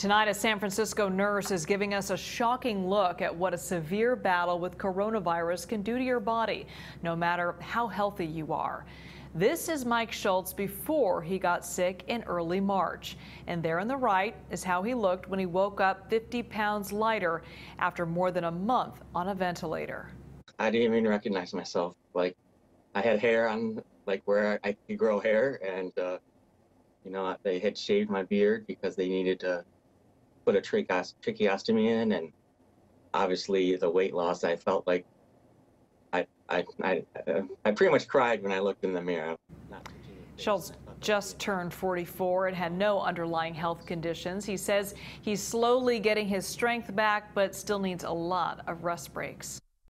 Tonight, a San Francisco nurse is giving us a shocking look at what a severe battle with coronavirus can do to your body, no matter how healthy you are. This is Mike Schultz before he got sick in early March. And there on the right is how he looked when he woke up 50 pounds lighter after more than a month on a ventilator. I didn't even recognize myself. Like, I had hair on, like, where I could grow hair, and, uh, you know, they had shaved my beard because they needed to put a tracheos- tracheostomy in, and obviously the weight loss. I felt like I I I, uh, I pretty much cried when I looked in the mirror. Schultz just turned 44 and had no underlying health conditions. He says he's slowly getting his strength back, but still needs a lot of rest breaks.